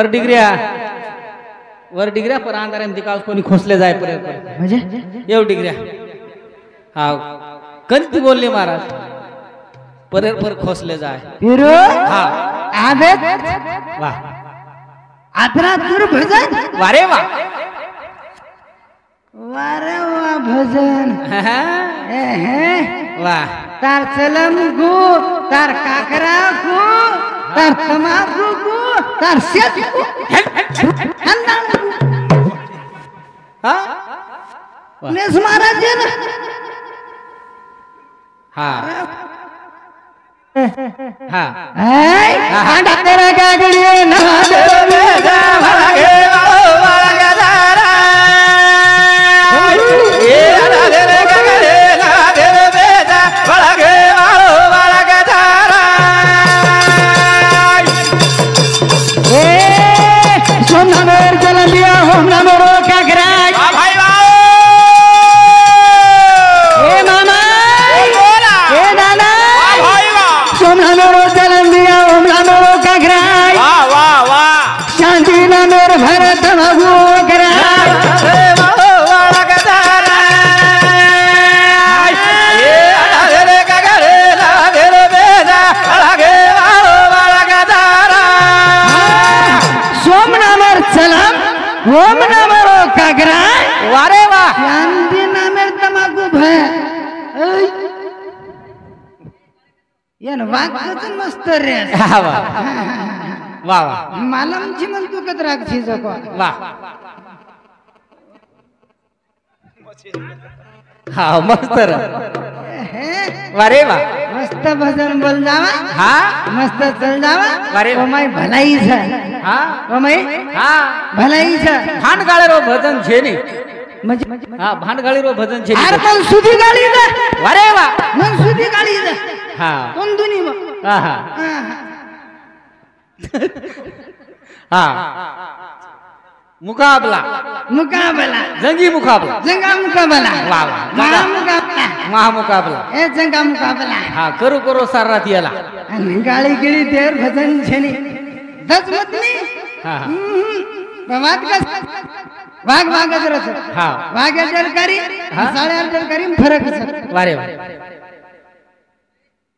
वर डिग्र्या वर डिग्र्या पर अंधाऱ्यान दिकाव कोणी खोसले जाय पर्यंत म्हणजे येऊ डिग्र्या हा कंती बोलले महाराज? परे पर खोसले जाय. हा आबेत वा. आदरा दूर भजन? वारे वा. वारे वा भजन. हे. वा. तार चलम गु तार काकरा गु. शेत गु हंदाण गु. हा नेस महाराज हा हा तेरा काकडी आहे ना येन वाक्यच मस्त रे हा, वा वा. वा मालमची म्हणतो कत राखची जको वा. हा मस्त र. वारे वा मस्त भजन बोल जावा. हा? मस्त चल जावा. अरे. ओमाई भलाई छ हा? ओमाई हा. भलाई छ भांडगाळे रो भजन छे नी म्हणजे हा भांडगाळी रो भजन. अरे पण सुधी जा वारे वा. मग सुधी गाडी जा हा. कोण दुनी मग? हा हा. हा. हा. मुकाबला. मुकाबला. जंगी मुकाबला. जंगा मुकाबला. वा, वा. महा मुकाबला. महामुकाबला. ए जंगा मुकाबला. हा करू करू सारात याला. आणि गाडी गिळी देर भजन छेनी दस मतनी हा. हा वाद का वाघ वाघच रच हा. वाघ जलकारी हा? फरक वारे वा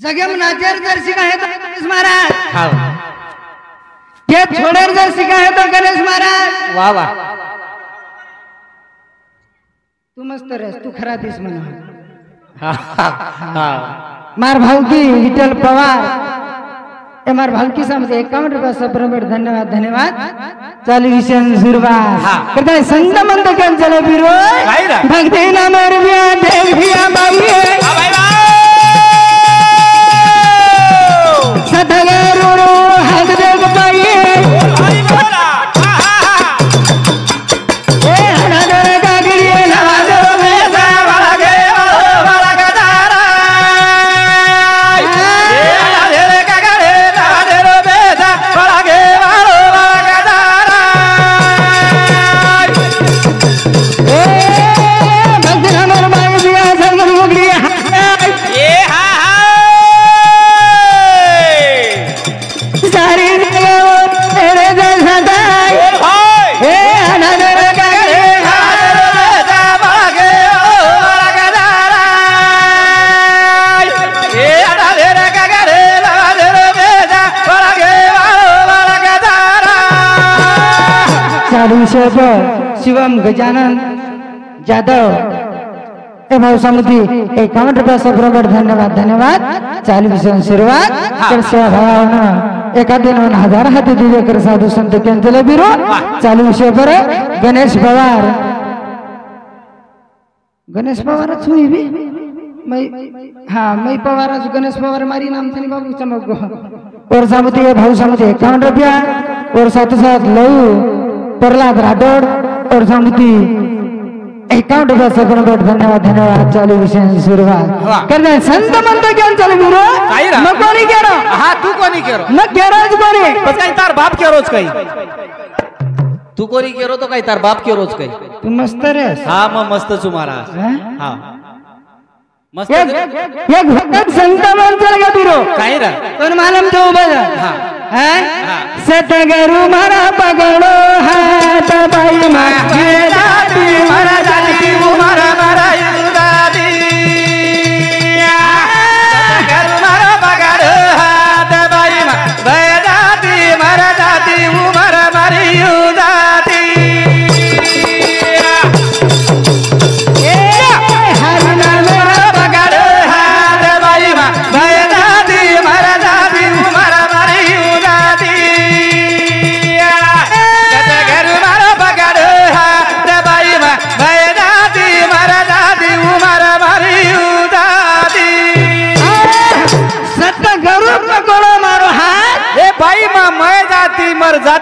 जगम नाचर जर तो गणेश महाराज. हा. ते छोडेर जर शिका है तो गणेश महाराज. वा वा. तू मस्त रेस तू खरा दिस हा हा हा. मार भावकी विठ्ठल पवार. ए मार भावकी समजे एकावन्न रुपया सप्रमेट धन्यवाद धन्यवाद। चालू विषय हा. करताय संत मंत कंचल बिरो? भक्ती ना मरव्या देविया बाई शब शिवम गजानन जाधव। ए भाऊ समिती एकावन्न रुपया सप्रमट धन्यवाद धन्यवाद। चालू विषय सुरुवात। तर सेवा भावानं एका दिनून हजार हाती दिले कर साधू संत केंद्र बिरो। चालू विषय बर गणेश पवार। गणेश पवारच होई बी। मै हा मै पवारच गणेश पवार मारी नाम थनी बाबू चमक और समिती भाऊ समिती एकावन्न रुपया। और साथ साथ लऊ प्रहलाद राठौड़ और समिति एकाउंट रुपया सगुणगट धन्यवाद धन्यवाद चालू विषय सुरुवात. करते संत म्हणतो ज्ञान चालू गुरु. रा? मग कोणी केलं? हा तू कोणी केरो मग केरळच कोणी? काही तार बाप केरोच काही. तू कोणी केरो तो काही तार बाप केरोच काही. तू मस्त रेस हा मग मस्त तू महाराज हा? मस्त एक संत माणसाला का बिरो? काही रा. पण मालम तो उभा हा. सतगुरु मरा पगडो हात बाई मागे मारा जाती मारा मारा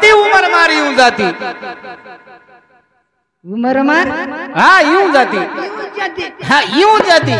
जाती उमर मारी येऊन जाती. उमर मार? हा येऊन जाती. हा येऊन जाती.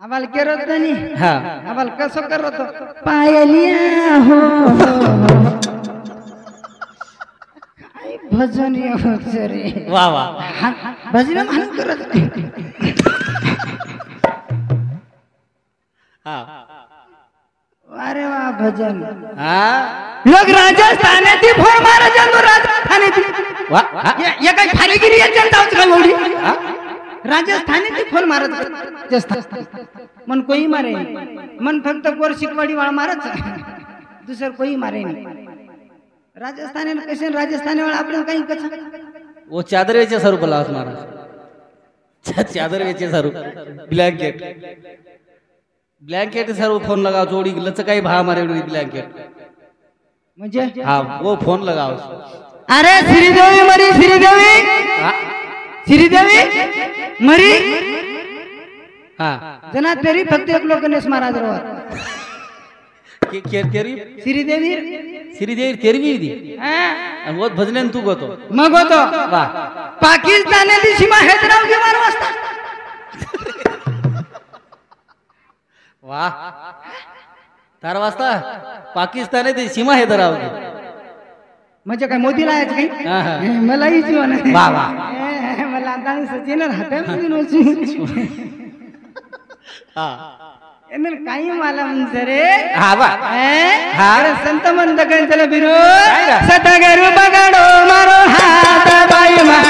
आम्हाला करत नाही. हा. आम्हाला कसं करत? पायलिया हो. काय भजन रे वा वा. भजन म्हणून करत नाही. हा. अरे वा भजन. हा? लोक राजस्थानाची फोन महाराजां राजस्थानाची. वा हा? या काही खारीगिरी याच्या जाऊच का एवढी? राजस्थानाची फोन मारत मन कोई मारे मन फक्त कोर शिकवाडी वाळा मारच दुसरं कोई मारे नाही. राजस्थानी कसे राजस्थानी वाळा आपल्याला काही कसं वो चादर वेचे स्वरूप लावत महाराज. चा- चादर वेचे स्वरूप ब्लँकेट स्वरूप फोन लगाओ जोड़ी लच काही भा मारे ब्लँकेट म्हणजे? हा वो फोन लगाओ अरे श्रीदेवी मरी श्रीदेवी! श्रीदेवी मरी! हा. जना तेरी फक्त एक लोक गणेश महाराज श्रीदेवी सिरी देवी तेरी? भी दी. हा. वो भजने तू गोतो मग होतो वा. पाकिस्तानाची सीमा हैदराबाद के मार वाजता. वा तार वाजता पाकिस्तान ते सीमा आहे दराव म्हणजे काय मोदीला यायचं काही हा, हा. हे, मला ही जीवन. वा, वा. हे, मला आता सचिन राहते काही मला म्हणजे रे हा वा हे? हा. अरे संत मंत कंचला बिरू काय रा? सतगरु बगाडो मारो हात बाई मा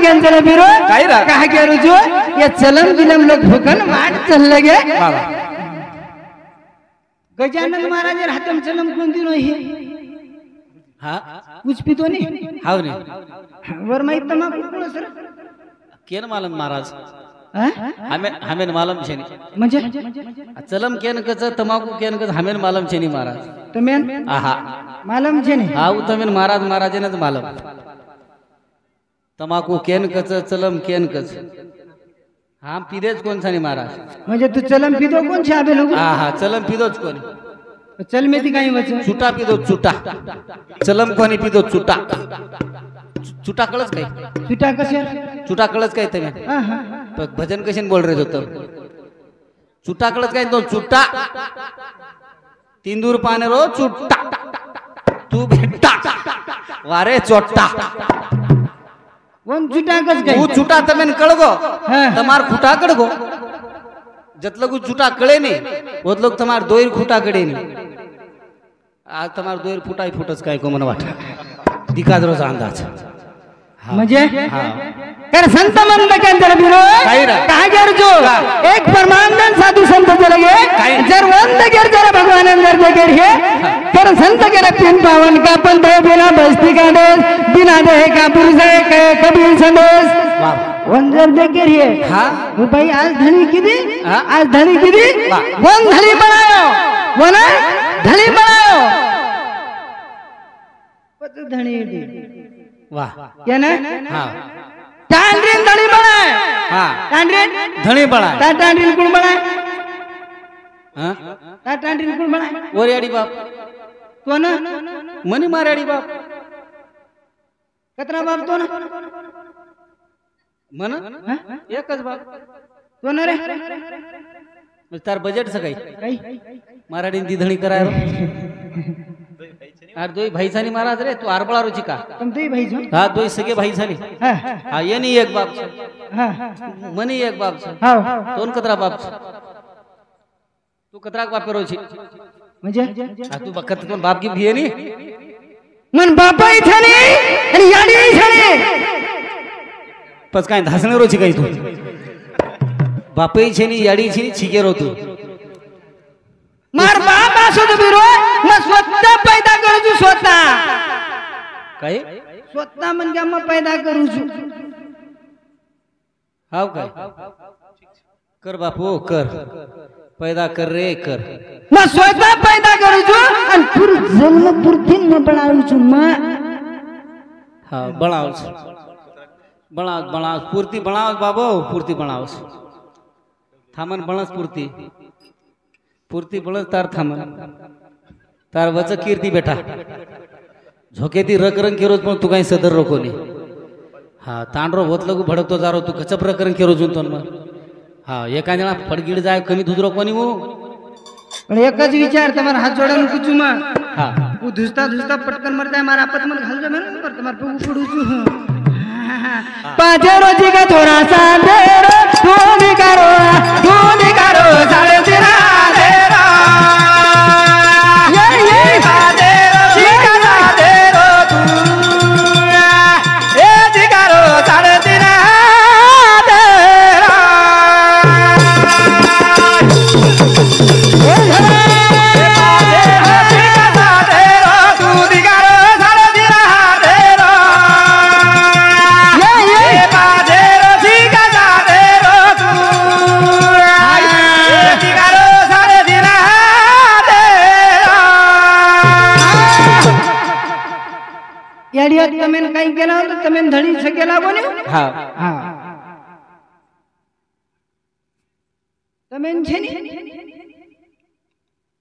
बिरो काय रा? कहा के रुजो? ये चलन बिलम लोग भूकन वाट चल लगे गजानन महाराज हातम चलम कोण दिनो हे? हा? कुछ पितो नाही हाव नाही वर माहीत तमाकू कुळ सर. केन मालम महाराज? हमेन हमेन मालम छेनी. म्हणजे? चलम केन कच तमाकू केन कच हमेन मालम छेनी महाराज. आहा. मालम छे ने हा उतमेन महाराज महाराजेनच मालम. तमाकू केन कच चलम केन कच. हा पिदेच कोण सानी महाराज? म्हणजे तू चलम पितो कोण छे आबे लोक हा हा चलम पिदोच कोणी? चल मेती काही वच चुटा पिदो चुटा चलम कोणी पिदो चुटा चुटा कळच काय? सुटा कसे चुटा कळच काय तुम्ही भजन कशाने बोल रे होतं चुटा कळच काय तो? चुट्टा तिंदूर पाने रो चुट्टा तू भेट्टा वारे चोट्टा कोण सुटा कस तू काय चुटा तमेन कळगो हा. तमार खुटा कड़गो जतलगू चुटा कळे नहीं ओतलोग तमार दोयर खुटा कड़े नहीं आज तमार दोयर फुटा ही फुटच काय को मन वाट दिखा रोज अंदाज हा. म्हणजे हा कर संत मंद के अंदर बिरो काही रा. कहा गर जो एक परमानंद काही. जर वंद गिर जरा भगवान दे गिर है कर संत के पिन पावन का दे बिना बस्ती का देश बिना देह का पुरुष के कबीर संदेश वा. वंदर दे गिर है भाई आज धनी हा? आज धनी वाह. वन धनी बनायो वन धनी बनायो पत धनी दी वा. क्या ना हा. टांड्रीन धनी बनाय हा. टांड्रीन धणी बळा ता टांड्रीन कोण बनाय हा? ता टांड्रीन कोण बनाय वरियाडी बाप. तो ना मनी माराडी बाप. कतरा बाप तो ना म्हण? हा? एकच बाप. तो ना रे? म्हणजे तार बजेट सकाळी काही? मराठी दी धणी करायला? अरे दोई भाई झाली महाराज रे तू आरबळा रुची का? ही हा दोई सगळे भाई झाली हा येनी एक बाप. मनी एक बाप. दोन कतरा बाप. तू कतरा बाप रोची म्हणजे? हा तू बघत पण बाप की भिये नी? मन बापा इथे नाही आणि याडी इथे नाही पच काय धासणे रोची काही तू? बापई छेनी याडी छेनी छिके रो तू। मार बाप असो तो बिरो मग स्वतः पैदा करू छू स्वतः। काय? स्वतः म्हणजे मग पैदा करू छू हाव काय? कर बापू कर। पैदा कर रे कर. ना स्वतः पैदा करू छु अन पुर जन्म पुर दिन में बनाऊ छु मां. हां बनाऊ छु बनाव बनाव पूर्ती बनाव बाबो पूर्ती बनाव थामन बनस पूर्ती. पूर्ती बनस तार थामन तार वच कीर्ती बेटा. झोके ती रकरंग केरोज पण तू काही सदर रोकोनी हा तांडरो होत लगू भडकतो जारो तू कचप रकरंग केरोजून तोन मग. हा एका जणा फडगीड जाय कमी दुधरो कोणी मग पण एकच विचार तुम्हाला हात जोडा नको मग हा. वो धुसता धुसता पटकन मरता है मारा आपत मन घाल जो मेरे पर तुम्हारे पे उपुड़ू छू पाँचे रोजी का थोड़ा सा देरो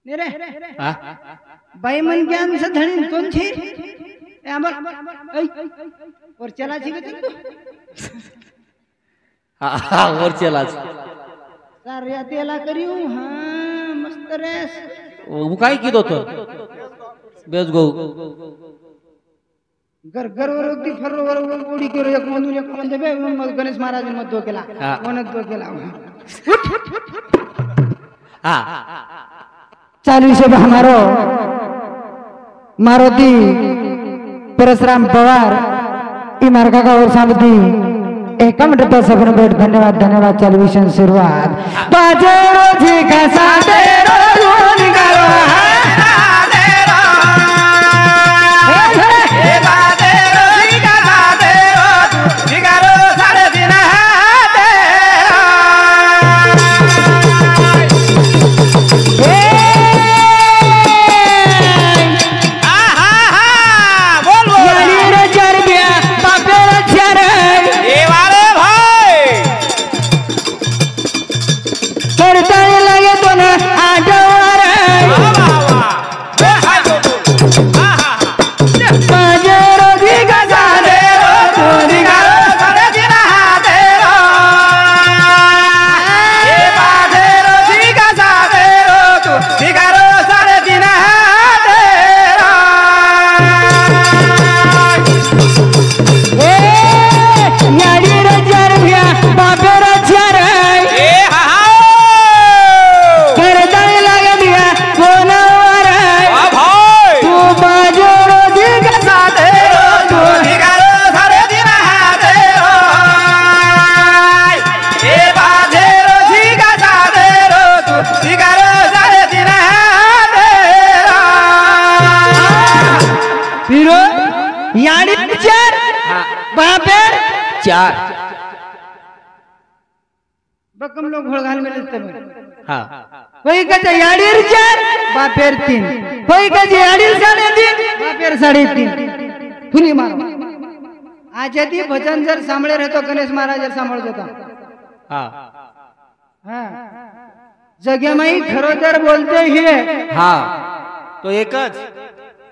निरे। बाई मन और चला हा मस्त रे काय किदो तो गो घर वर अगदी फरवर उडी एक मधून एक म्हणजे गणेश महाराज मधो केला म्हणत केला હા चालू से हमारो मारुति परशुराम पवार. ई मार्गा का और सामती एकम रुपया सपन भेट. धन्यवाद धन्यवाद. चालू विषय सुरुवात. बाजे रोजी का साथे रोज निकालो बकम लोग घोळ घाल मेले तमे हा. होई का याडीर चार? बापेर तीन. होई का याडीर साडे तीन? बापेर साडे तीन. फुली मार आज ती भजन जर सांभळे रहतो गणेश महाराज जर सांभाळत होता. हा. हा. जगेमाई खरोदर बोलते हे. हा. तो एकच.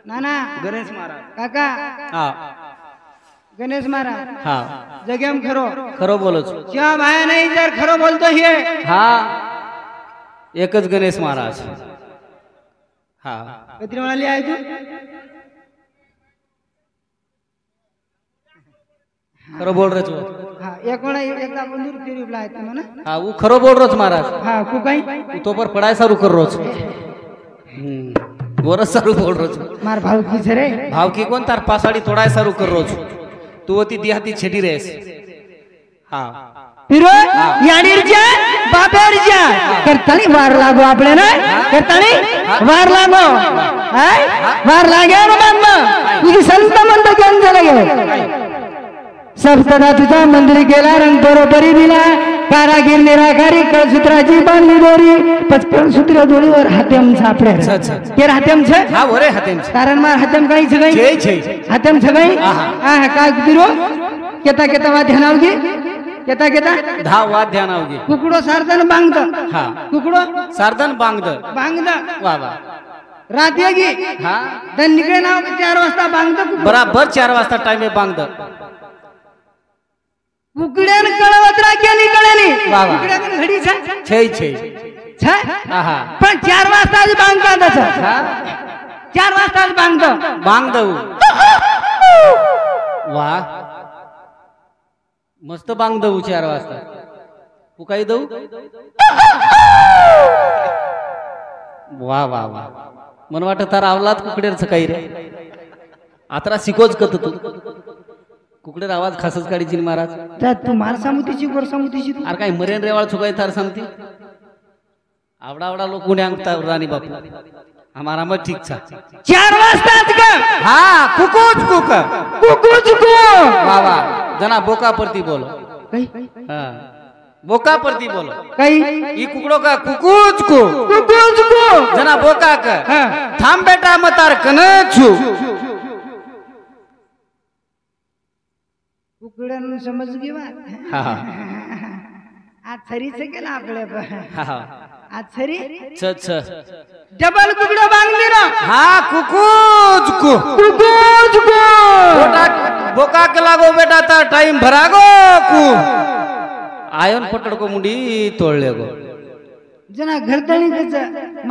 नाना. गणेश महाराज. काका. हा. गणेश महाराज हा. जगेम खरो. खरं बोलच. जेव्हा भाया नाही जर खरं बोलतो हे. हा. एकच गणेश महाराज. हा. कधी म्हणाली आहे तू खरं बोल रे तू हा एक म्हणा एकदा म्हणा. हा वो खरं बोल रोज महाराज. हा कु काही तू पर पढ़ाई सारू कर रोज. वरच सारू बोल रोज मार भाऊ की रे. भाव की कोण? तार पासाडी तोडाय सारू कर रोज. तू होती दिहाती छेटी रेस हा. फिरो याडीरच्या बापेरच्या करतानी वार लागो आपले ना करतानी वार लागो. हाय वार लागे तुझी संत मंत घेऊन झालं गे? सप्तदा तुझा मंदिरी केला रंग बरोबरी दिला. कारागीर निराकारी कळसूत्राची बांधली दोरी पचकळ सूत्र दोरीवर हातेम सापडे. केर हातेम छे हा हातेम कारण मार हातेम काही छे जय काही जय हातेम छे काही. हा काय बिरो केता केता वा ध्यानाव घे. केता केता. दहा वाद ध्यान आवगे कुकडो सारदन बांगद. हा. कुकडो? सारदन बांगद. बांगद. वा वा. रात्री गी. हा. दन निघे नाव चार वाजता बांगद बराबर चार वाजता टाइम आहे बांगद. कुकड्यान कळवत राख्या निकळ्यानी वा वा. घडी छा छै. छै छा आहा पण चार वाजता आज बांगद तसं हा? चार वाजता आज बांगद बांगद वा. मस्त बांगद चार वाजता. तू काही दऊ? वा वा वा. मन वाटत तार आवलात कुकडेरचं काही रे. आता शिकोच कत तू. कुकडेर आवाज खासच काढीची महाराज. त्यात तू मार सामुतीची गोर सामुतीची तू? अरे काय मरेन रेवाळ चुकाय थार सांगते आवडा आवडा लोक कोणी अंगता राणी बापू. हमारा मग ठीक छा चार वाजताच का? हा कुकूच कुक. कुकू. चुकू वा वा. जना बोका परती बोलो. हा. बोका परती बोलो. काही ई कुकड़ो का? कुकूच को कुकू. चुकू जना बोका का. थांब बेटा मतार कन छु. कुकड्यानं समज घेवा. आज छरीच केला आपल्या आज छ डबल कुकडं बांधली ना हा कुकूच को. कुकू चुकू बोटा बोका के लागो बेटा ता टाइम भरागो कु. आयन पटड को मुंडी तोडले गो. जना घरतणी कच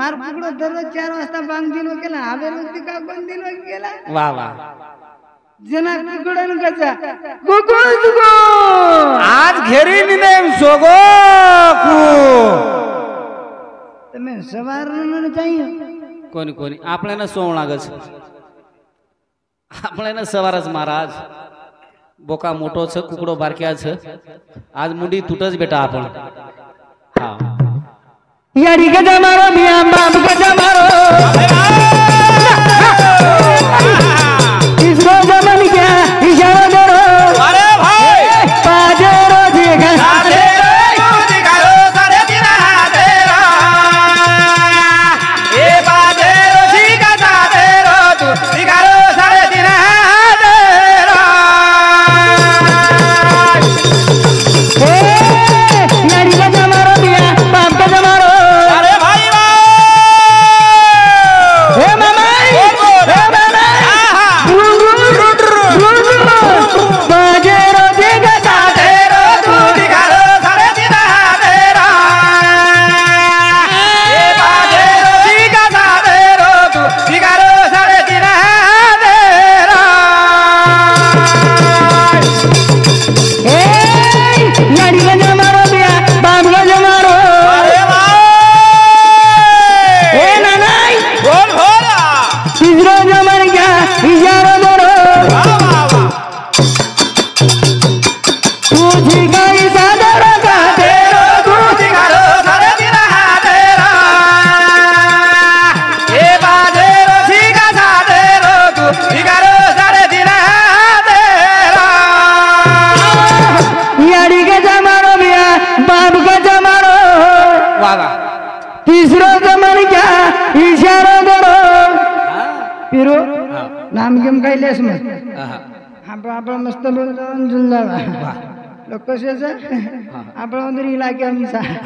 मार कुकडं दररोज चार वाजता बांग दिनो केला हवे लोक का बंद दिनो केला. वा वा. आज घेरी निनेम सोगो कु તમે સવાર चाहिए कोणी कोणी आपल्याला सोवं लागच आपल्याला सवारच महाराज बोका मोठो छ कुकडो बारक्या छ आज मुंडी तुटच बेटा आपण हा यारी गजा मारो मिया बाप गजा मारो इसरो जमन क्या इशारा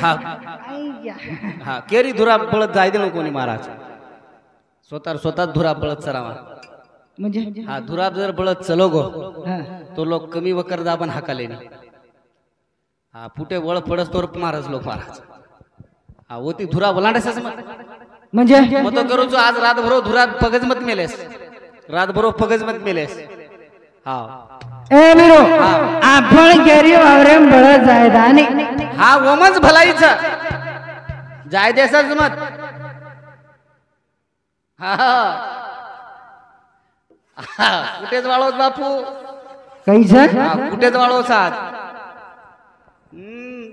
हा आई या. हा. केरी धुरा पळत जाय दे कोणी महाराज. स्वतः स्वतः धुरा पळत चरावा म्हणजे? हा धुरा जर पळत चलो गो. तो लोक कमी वकर दाबन हाकाले हा फुटे वळ पडस तोर महाराज लोक महाराज. हा ओती धुरा मग म्हणजे? मग तो करू आज रातभरो धुरा पगज मत मेलेस. रातभरो पगज मत मेलेस. हा. ए आपण गेरी वावरे बळत जायत आणि हा वमच भलाईचा. जाय देसाच मत हा हा. कुठेच वाळवत बापू? कैस हा कुठेच वाळव साथ हम्म.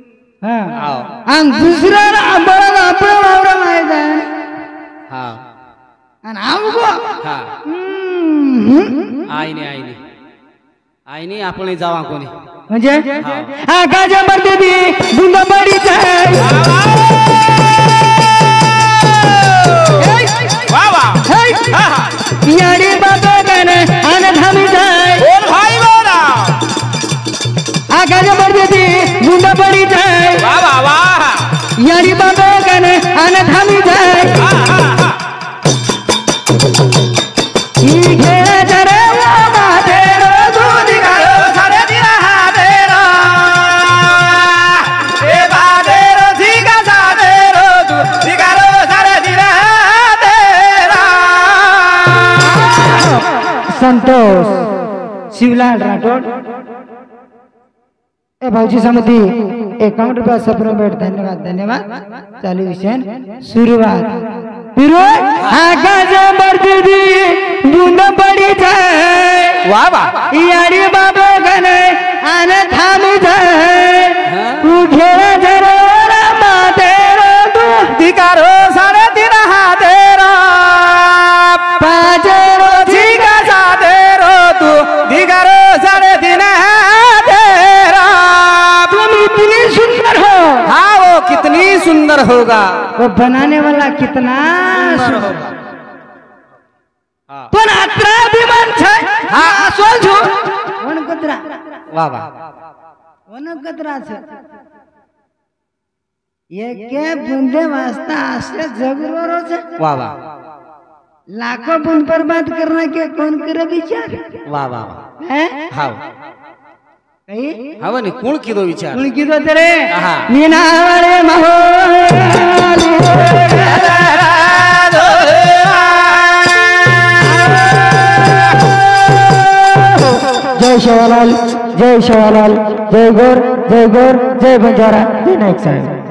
हा. आणि दुसरा बळत आपण वावरा माहीत आहे हा. आणि हा. आईने आईने. आईने आपण जावा कोणी. म्हणजे? हा. आकाशा मरते ती बुंद याडी आणि जाय बुंद पडी जाय वा वा वा याडी बाबा गण आणि थांबी जाय हा, हा, शिवलाल राठोड. ए भाऊजी समिती एकावन्न रुपया सत्र भेट. धन्यवाद धन्यवाद. चालू विषय सुरुवात. फिरो? आकाश मर्दी बुंद पडी जाय वा वा. याडी बाबा गण आन थांब जाय तू सुंदर होगा। वो बनाने वाला कितना सुंदर होगा। हाँ। पण अत्रा अभिमान छै। हा वाह वाह। छै। बुंदे वास्ता असले जगरो छै। वाह वाह। लाखों बुंद पर बात करना के कौन करे विचार? वाह वाह वाह। है। हाव नी कोण किदो विचार कुण किदो तेरे. निनाळे महो जय शिवालाल जय शिवालाल जय गोर जय